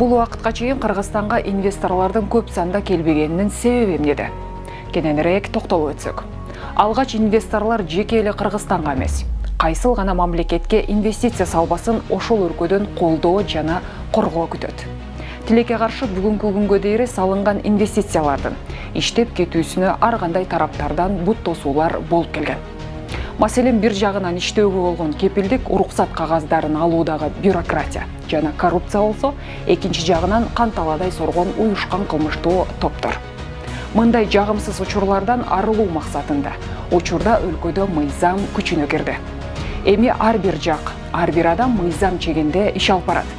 бул убакытка чейин кыргызстанга инвесторлордун көп санда келбегенинин себеби эмнеде кененирээк токтолуп өтсөк. Алгач инвесторлор жеке эле кыргызстанга эмес. Кайсыл гана мамлекетке инвестиция салбасын ошол өлкөдөн колдоо жана коргоо күтөт. Тилекке каршы бүгүнкү күнгө дейре салынган инвестициялардын иштеп кетүүсүнө ар кандай тараптардан бут тосуулар болуп келген маселен бир жагынан иштөөгө болгон кепилдик уруксат кагаздарын алуудагы бюрократия жана коррупция болсо экинчи жагынан кан таладай соргон уюшкан кылмыштуу топтор. Мындай жагымсыз учурлардан арылуу максатында учурда өлкөдө мыйзам күчүнө кирди. Эми ар бир жак ар бир адам мыйзам чегинде иш алып барат.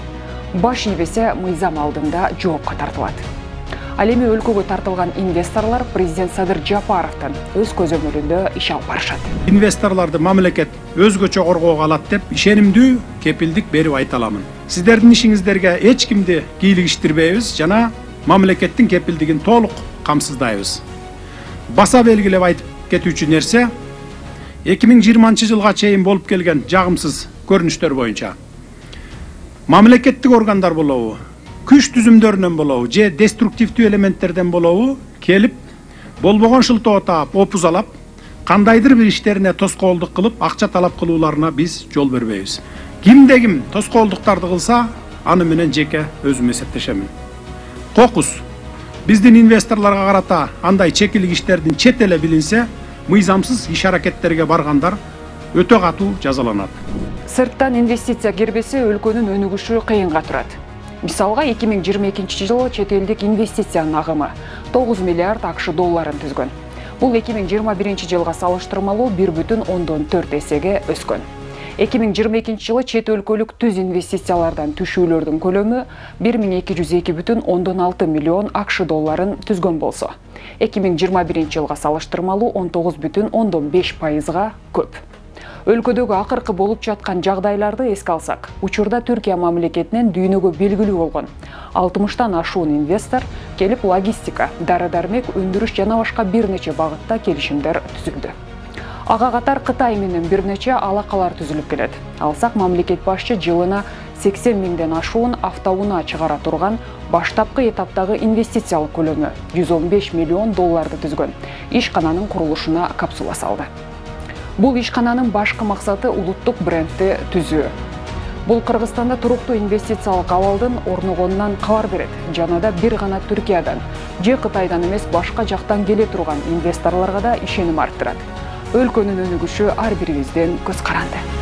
Баш ийбесе мыйзам алдында жоопко тартылат. Эми өлкөгө тартылган инвесторлор президент садыр жапаровдун өз көзөмөлүндө иш алып барышат. Инвесторлорду мамлекет өзгөчө коргоого алат деп ишенимдүү кепилдик берип айта аламын сиздердин ишиңиздерге эч кимди кийлигиштирбейбиз жана мамлекеттин кепилдигин толук камсыздайбыз. Баса белгилеп айтып кетүүчү нерсе эки миң жыйырманчы жылга чейин болуп келген жагымсыз көрүнүштөр боюнча. Мамлекеттик органдар болобу күч түзүмдөрүнөн болобу же деструктивдүү элементтерден болобу келип болбогон шылтоо таап опузалап кандайдыр бир иштерине тоскоолдук кылып акча талап кылууларына биз жол бербейбиз кимде ким тоскоолдуктарды кылса аны менен жеке өзүм эсептешемин кокус биздин инвесторлорго карата андай чекилик иштердин чет эле билинсе мыйзамсыз иш аракеттерге баргандар өтө катуу жазаланат сырттан инвестиция кирбесе өлкөнүн өнүгүшү кыйынга турат жыйырма экинчи жылы чет элдик инвестициянын агымы тогуз миллиард акш долларын миң жыйырма биринчи жылга салыштырмалуу бир бүтүн ондон төрт эсеге өскөн эки миң жыйырма экинчи жылы чет өлкөлүк түз инвестициялардан түшүүлөрдүн эки бүтүн ондон алты миллион акш долларын биринчи жылга салыштырмалуу он тогуз бүтүн ондон беш пайызга көп. Өлкөдөгү акыркы болуп жаткан жагдайларды эске алсак учурда түркия мамлекетинен дүйнөгө белгилүү болгон алтымыштан ашуун инвестор келип логистика дары дармек өндүрүш жана башка бир нече багытта келишимдер түзүлдү ага катар кытай менен бир нече алакалар түзүлүп келет алсак мамлекет башчы жылына сексен миңден ашуун автоунаа чыгара турган баштапкы этаптагы инвестициялык көлөмү жүз он беш миллион долларды түзгөн ишкананын курулушуна капсула салды. Бул ишкананын башкы максаты улуттук брендти түзүү бул кыргызстанда туруктуу инвестициялык абалдын орногонунан кабар берет жана да бир гана түркиядан же кытайдан эмес башка жактан келе турган инвесторлорго да ишеним арттырат өлкөнүн өнүгүшү ар бирибиздин көз каранды